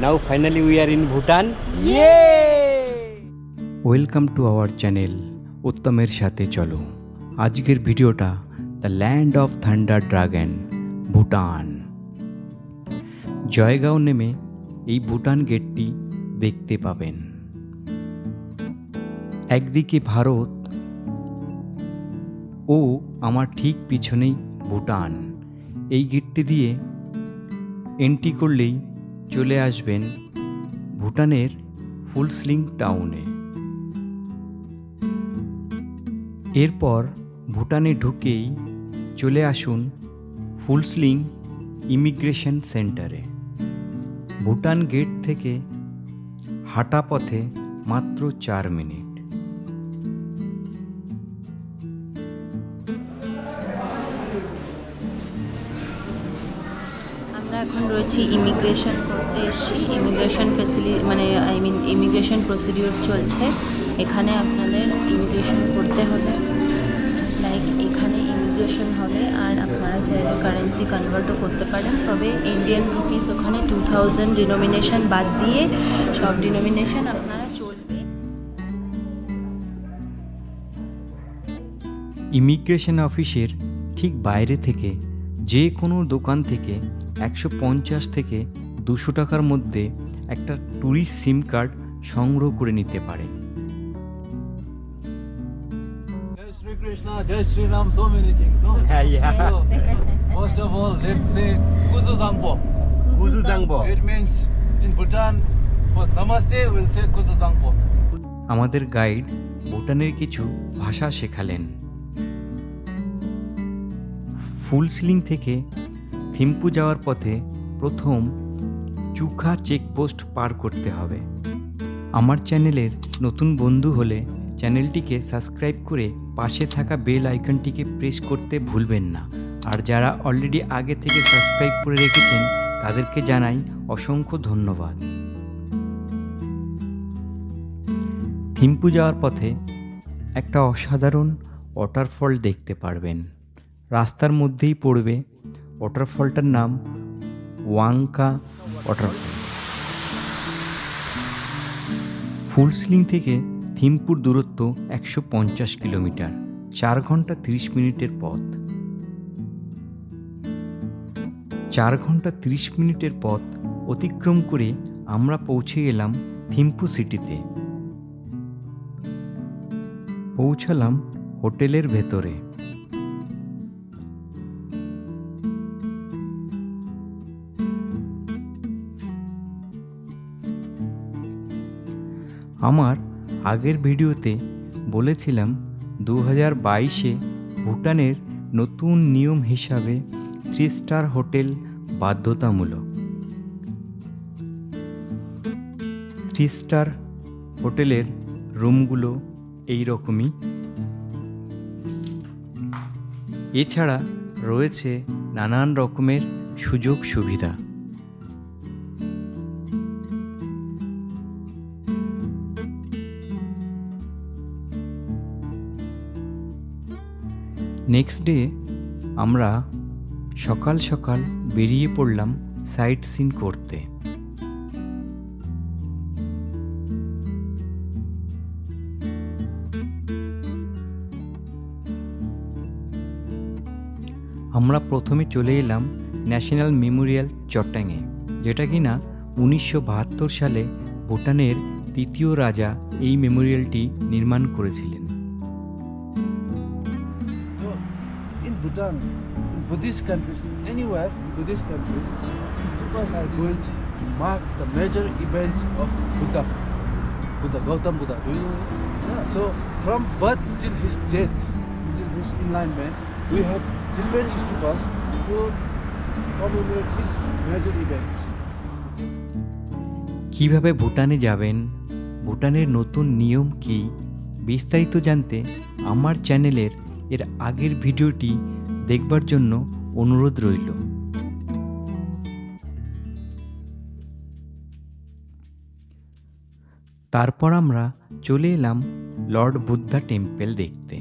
Now finally we are in Bhutan. Welcome to our channel উত্তমের সাথে চলো আজকের ভিডিওটা the land of thunder dragon Bhutan Jaigaon নেমে এই ভুটান গেটটি দেখতে পাবেন একদিকে ভারত ও আমার ঠিক পিছনেই ভুটান এই গেটটি দিয়ে এন্ট্রি করলেই চলে আসবেন ভুটানের ফুলসলিং টাউনে। এরপর ভুটানে ঢুকেই চলে আসুন ফুলসলিং ইমিগ্রেশন সেন্টারে। ভুটান গেট থেকে হাঁটা পথে মাত্র চার মিনিট। এখন রয়েছি ইমিগ্রেশন করতে এসেছি ইমিগ্রেশন ফেসিলি মানে আই মিন ইমিগ্রেশন প্রসিডিওর চলছে। এখানে আপনাদের ইমিগ্রেশন করতে হলে লাইক এখানে ইমিগ্রেশন হবে আর আপনারা চাইলে কারেন্সি কনভার্টও করতে পারেন। তবে ইন্ডিয়ান রুপিস ওখানে টু থাউজেন্ড ডিনোমিনেশন বাদ দিয়ে সব ডিনোমিনেশন আপনারা চলবে। ইমিগ্রেশন অফিসের ঠিক বাইরে থেকে যে কোনো দোকান থেকে একশো পঞ্চাশ থেকে দুশো টাকার মধ্যে একটা ট্যুরিস্ট সিম কার্ড সংগ্রহ করে নিতে পারে। আমাদের গাইড ভুটানের কিছু ভাষা শেখালেন। ফুল সিলিং থেকে থিম্পু যাওয়ার পথে প্রথম চুখা চেকপোস্ট পার করতে হবে। আমার চ্যানেলের নতুন বন্ধু হলে চ্যানেলটিকে সাবস্ক্রাইব করে পাশে থাকা বেল আইকনটিকে প্রেস করতে ভুলবেন না। আর যারা অলরেডি আগে থেকে সাবস্ক্রাইব করে রেখেছেন, তাদেরকে জানাই অসংখ্য ধন্যবাদ। থিম্পু যাওয়ার পথে একটা অসাধারণ ওয়াটারফল দেখতে পারবেন। রাস্তার মধ্যেই পড়বে ওয়াটারফলটার নাম ওয়াংকা ওয়াটারফল ফুলসিলিং থেকে থিম্পুর দূরত্ব একশো পঞ্চাশ কিলোমিটার, চার ঘণ্টা তিরিশ মিনিটের পথ। চার ঘণ্টা তিরিশ মিনিটের পথ অতিক্রম করে আমরা পৌঁছে গেলাম থিম্পু সিটিতে। পৌঁছালাম হোটেলের ভেতরে। আমার আগের ভিডিওতে বলেছিলাম দু হাজার বাইশে ভুটানের নতুন নিয়ম হিসাবে থ্রি স্টার হোটেল বাধ্যতামূলক। থ্রি স্টার হোটেলের রুমগুলো এই রকমই এছাড়া রয়েছে নানান রকমের সুযোগ সুবিধা নেক্সট ডে আমরা সকাল সকাল বেরিয়ে পড়লাম সাইট সিন করতে। আমরা প্রথমে চলে এলাম ন্যাশনাল মেমোরিয়াল চট্টাঙে যেটা কিনা উনিশশো বাহাত্তর সালে ভুটানের তৃতীয় রাজা এই মেমোরিয়ালটি নির্মাণ করেছিলেন। Bhutan, in Buddhist countries, anywhere in Buddhist countries, people are going to mark the major events of Buddha. Buddha, Gautam Buddha. Do you know? Yeah. So, from birth till his death, till his enlightenment, we have different stupas to commemorate his major events. কীভাবে ভুটানে যাবেন ভুটানের নতুন নিয়ম কি বিস্তারিত জানতে আমার চ্যানেলের এর আগের ভিডিওটি দেখবার জন্য অনুরোধ রইল তারপর আমরা চলে এলাম লর্ড বুদ্ধা টেম্পেল দেখতে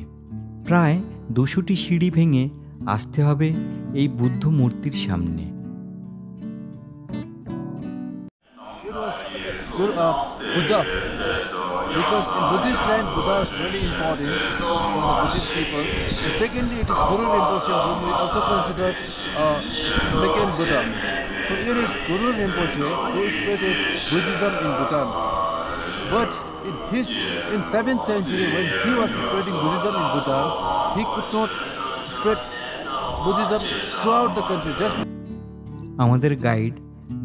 প্রায় দুশোটি সিঁড়ি ভেঙে আসতে হবে এই বুদ্ধ মূর্তির সামনে Guru- uh. Because in Buddhist land, Buddha is really important for the Buddhist people. And secondly, it is Guru Rinpoche, whom we also consider uh, second Buddha. So here is Guru Rinpoche, who spread Buddhism in Bhutan. But in his in 7th century, when he was spreading Buddhism in Bhutan, he could not spread Buddhism throughout the country. Just আমাদের guide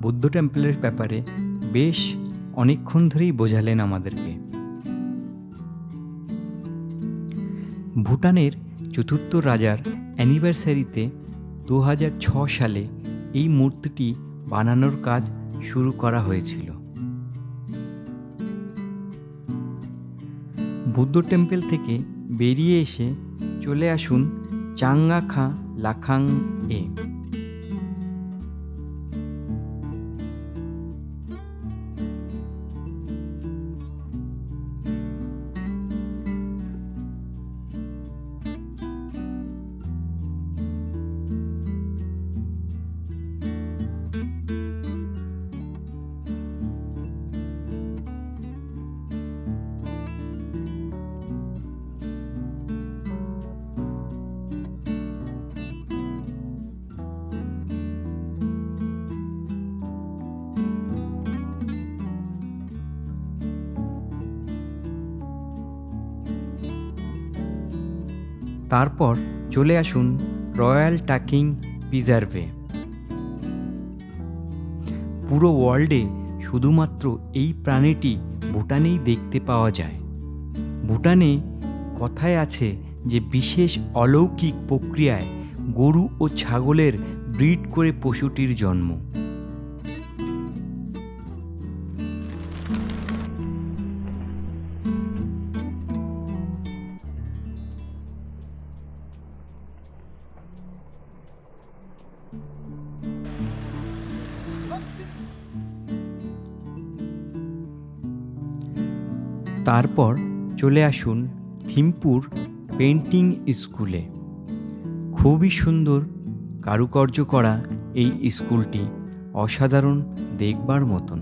বৌদ্ধ টেম্পলের ব্যাপারে বেশ অনেকক্ষণ ধরেই বোঝালেন আমাদেরকে ভুটানের চতুর্থ রাজার অ্যানিভার্সারিতে দু সালে এই মূর্তিটি বানানোর কাজ শুরু করা হয়েছিল। বুদ্ধ টেম্পেল থেকে বেরিয়ে এসে চলে আসুন চাঙ্গা খা লাখাং এ তারপর চলে আসুন রয়্যাল টাকিং প্রিজার্ভে পুরো ওয়ার্ল্ডে শুধুমাত্র এই প্রাণীটি ভুটানেই দেখতে পাওয়া যায়। ভুটানে কথায় আছে যে বিশেষ অলৌকিক প্রক্রিয়ায় গরু ও ছাগলের ব্রিড করে পশুটির জন্ম। তারপর চলে আসুন থিম্পুর পেন্টিং স্কুলে। খুবই সুন্দর কারুকার্য করা এই স্কুলটি, অসাধারণ দেখবার মতন।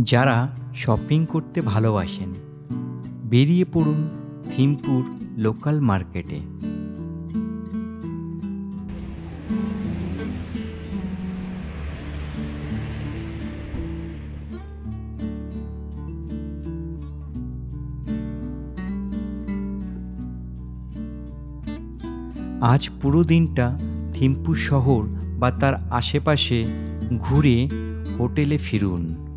যারা শপিং করতে ভালোবাসেন। বেরিয়ে পড়ুন থিমপুর লোকাল মার্কেটে আজ পুরো দিনটা থিম্পু শহর বা তার আশেপাশে ঘুরে হোটেলে ফিরুন।